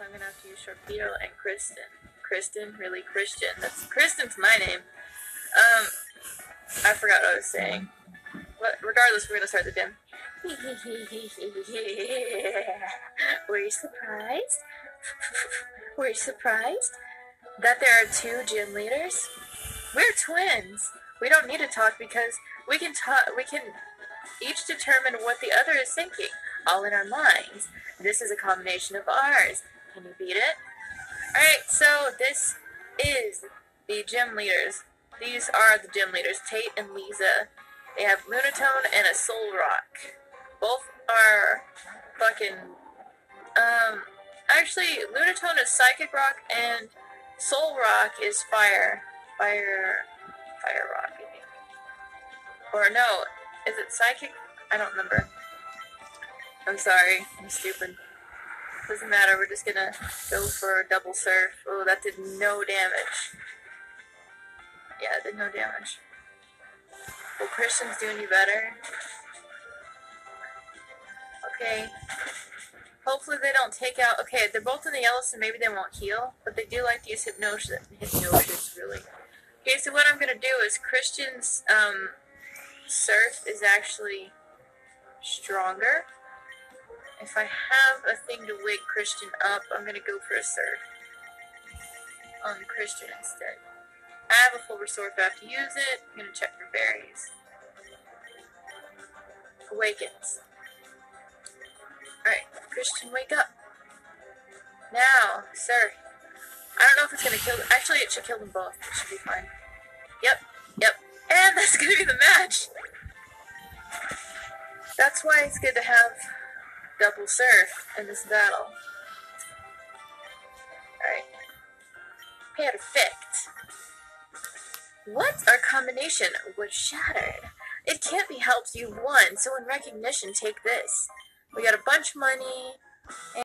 I'm gonna have to use Sharpedo and Kristen. Kristen, really Christian. That's Kristen's my name. Um, I forgot what I was saying. But regardless, we're gonna start the gym. Were you surprised? Were you surprised that there are two gym leaders? We're twins. We don't need to talk because we can talk. We can each determine what the other is thinking, all in our minds. This is a combination of ours. Can you beat it? All right. So this is the gym leaders. These are the gym leaders, Tate and Lisa. They have Lunatone and a Solrock. Both are fucking. Um, actually, Lunatone is Psychic Rock and Solrock is Fire. Fire. Fire Rock, I think. Or no, is it Psychic? I don't remember. I'm sorry, I'm stupid. Doesn't matter, we're just gonna go for a double surf. Oh, that did no damage. Yeah, it did no damage. Will Christian's do any better? Okay. Hopefully they don't take out. Okay, they're both in the yellow, so maybe they won't heal. But they do like to use hypnosis. Hypnosis, really. Okay, so what I'm gonna do is Christian's um, surf is actually stronger. If I have a thing to wake Christian up, I'm gonna go for a surf on Christian instead. I have a full restore if I have to use it. I'm gonna check for berries. Awakens. Alright, Christian, wake up. Now, sir. I don't know if it's gonna kill them. Actually, it should kill them both. It should be fine. Yep, yep. And that's gonna be the match. That's why it's good to have double surf in this battle. Alright. Perfect. What? Our combination was shattered. It can't be helped you won, so in recognition, take this. We got a bunch of money,